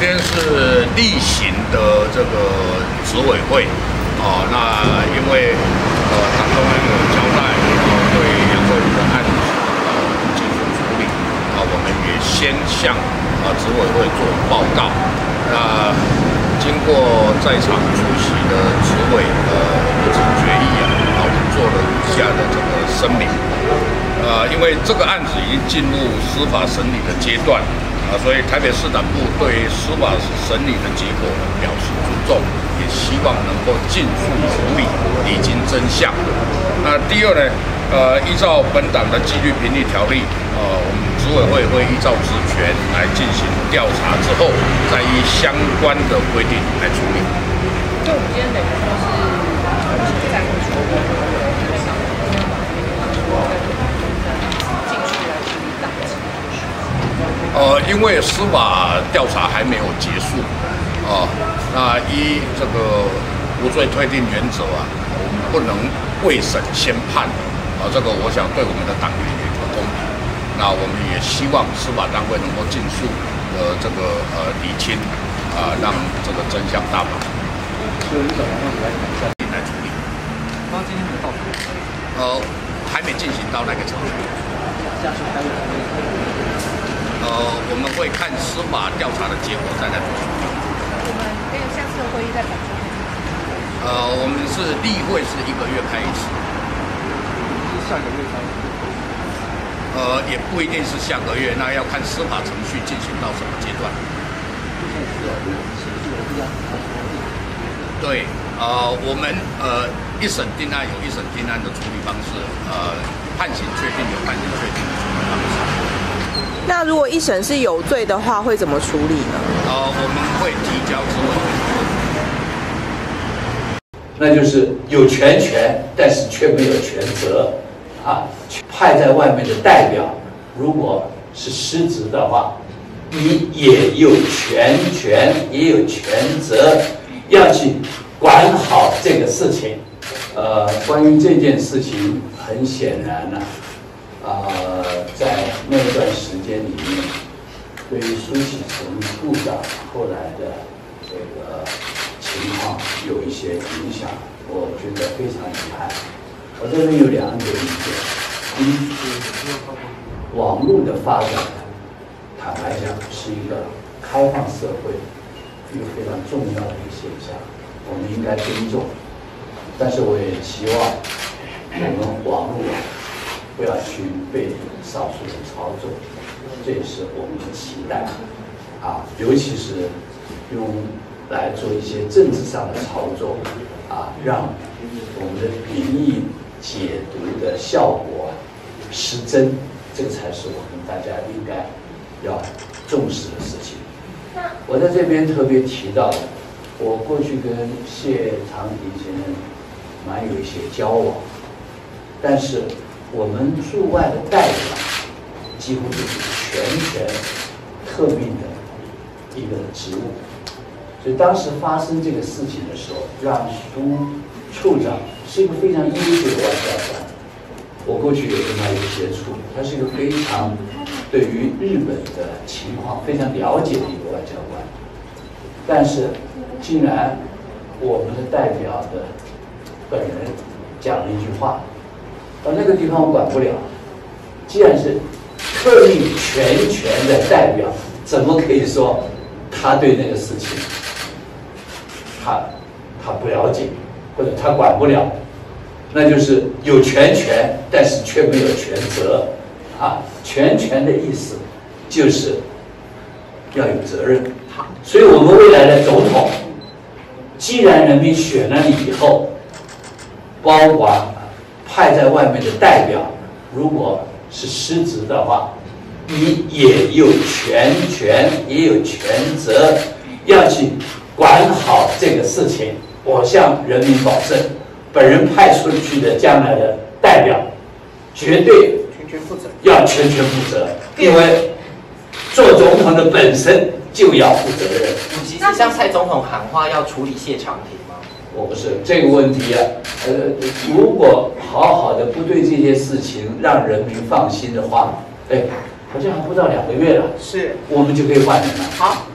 天是例行的这个执委会，哦，那因为呃，唐中央有交代，然呃，对杨惠如的案子呃进行处理，啊，我们也先向啊执委会做报告。那经过在场出席的执委呃一致决议啊，啊，我们做了以下的这个声明，呃，因为这个案子已经进入司法审理的阶段。啊，所以台北市党部对司法审理的结果表示尊重，也希望能够尽速处理，理清真相。那第二呢，呃，依照本党的纪律评议条例，呃，我们执委会会依照职权来进行调查，之后再依相关的规定来处理。就我们今天等于说是在会说。呃，因为司法调查还没有结束，啊，那依这个无罪推定原则啊，我们不能未审先判，啊，这个我想对我们的党员也不公平。那我们也希望司法单位能够尽速呃这个呃理清，啊，让这个真相大白。所以你怎么样来处理？那今天没到呃，还没进行到那个程序。下次还有。呃，我们会看司法调查的结果再来做决定。我们还有下次的会议在本周。呃，我们是例会是一个月开一次。是下个月开。呃，也不一定是下个月，那要看司法程序进行到什么阶段。对，呃，我们呃一审定案有一审定案的处理方式，呃，判刑确定有判刑确定的处理方式。那如果一审是有罪的话，会怎么处理呢？呃，我们会提交。那就是有全权，但是却没有全责啊。派在外面的代表，如果是失职的话，你也有全权，也有全责，要去管好这个事情。呃，关于这件事情，很显然呢。啊，在那段时间里面，对于苏启成部长后来的这个情况有一些影响，我觉得非常遗憾。我这边有两点意见：第一，网络的发展，坦白讲是一个开放社会一个非常重要的一个现象，我们应该尊重。但是我也希望我们网。不要去被少数人操纵，这也是我们的期待啊！尤其是用来做一些政治上的操作啊，让我们的民意解读的效果失真，这个才是我们大家应该要重视的事情。我在这边特别提到，我过去跟谢长廷先生蛮有一些交往，但是。我们驻外的代表几乎就是全权特命的一个职务，所以当时发生这个事情的时候，让苏处长是一个非常优秀的外交官。我过去也跟他有接触，他是一个非常对于日本的情况非常了解的一个外交官。但是，竟然我们的代表的本人讲了一句话。而那个地方我管不了，既然是特命全权的代表，怎么可以说他对那个事情他他不了解，或者他管不了？那就是有全权，但是却没有全责啊！全权的意思就是要有责任。所以我们未来的总统，既然人民选了你以后，包括。派在外面的代表，如果是失职的话，你也有全权，也有全责，要去管好这个事情。我向人民保证，本人派出去的将来的代表，绝对全权负责，要全权负责，因为做总统的本身就要负责任。那像蔡总统喊话，要处理谢长廷。我不是这个问题啊，呃，如果好好的不对这些事情让人民放心的话，哎，好像还不到两个月了，是，我们就可以换人了。好。